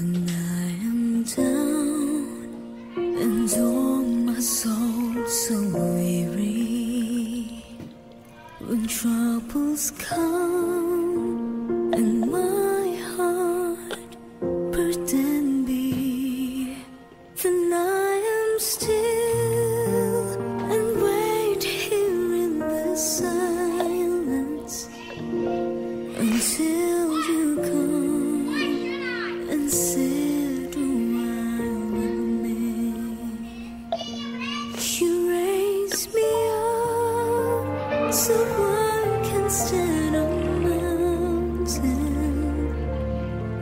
When I am down and all my soul so weary, when troubles come and my heart burden be, then I am still and wait here in the. Can stand on.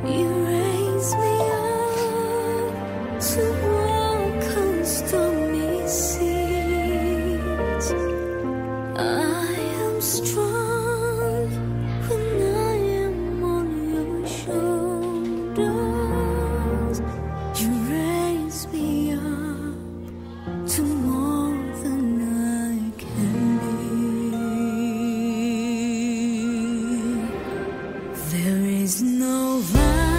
You raise me up to walk on stormy seas. I am strong when I am on your shoulder. There is no vibe.